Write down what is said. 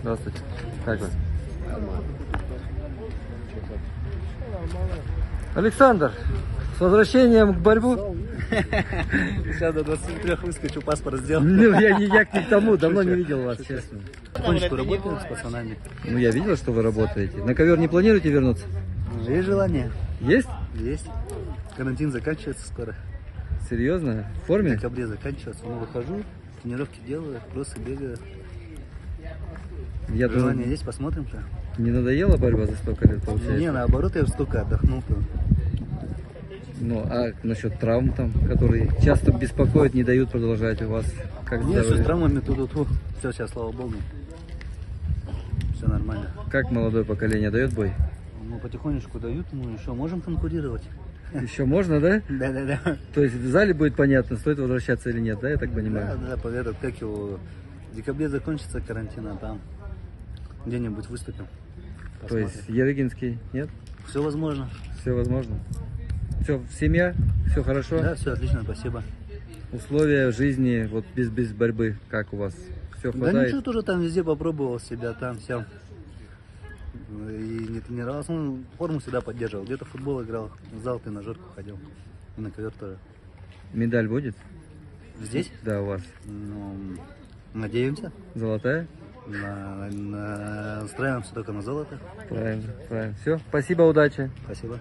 Здравствуйте. Как вы? Александр, с возвращением к борьбу. Сейчас до 23 выскочу, паспорт сделал. Ну, я, не- я к тому, давно не видел вас, честно. Потихонечку работаем с пацанами. Ну, я видел, что вы работаете. На ковер не планируете вернуться? Есть желание? Есть? Есть. Карантин заканчивается скоро. Серьезно? В В форме? декабре заканчивается. Ну, выхожу, тренировки делаю, просто бегаю. Я Желание думаю, есть, посмотрим что. не надоела борьба за столько лет, получается? Не, наоборот, я столько отдохнул-то. Ну, а насчет травм там, которые часто беспокоят, не дают продолжать у вас? Как Не, все с травмами тут тут. Все, сейчас, слава богу. Все нормально. Как молодое поколение дает бой? Ну, потихонечку дают, мы еще можем конкурировать. Еще можно, да? Да-да-да. То есть в зале будет понятно, стоит возвращаться или нет, да, я так понимаю? Да, да, поверят, как его... В декабре закончится карантин, а там где-нибудь выступим. То есть Ерыгинский, нет? Все возможно. Все возможно. Все, семья, все хорошо. Да, все отлично, спасибо. Условия жизни, вот без, без борьбы, как у вас? Все Да хватает? ничего, тоже там везде попробовал себя, там, сям. И не тренировался, ну, форму всегда поддерживал. Где-то в футбол играл, в зал тренажерку ходил. И на ковер тоже. Медаль будет? Здесь? Да, у вас. Ну, надеемся. Золотая? На, на- настраиваемся только на золото. Правильно, правильно. Все, спасибо, удачи. Спасибо.